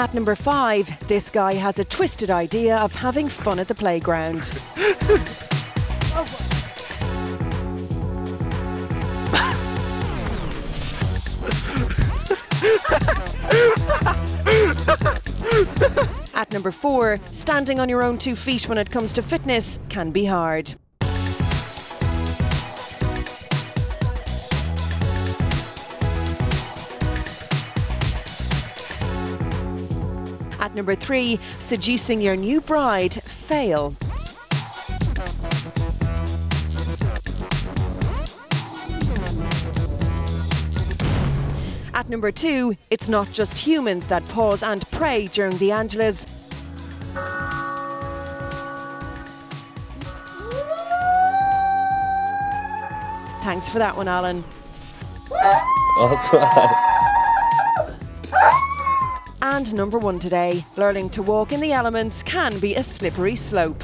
At number five, this guy has a twisted idea of having fun at the playground. At number four, standing on your own two feet when it comes to fitness can be hard. At number three, seducing your new bride, fail. At number two, it's not just humans that pause and pray during the Angelus. Thanks for that one, Alan. What's that? And number one today, learning to walk in the elements can be a slippery slope.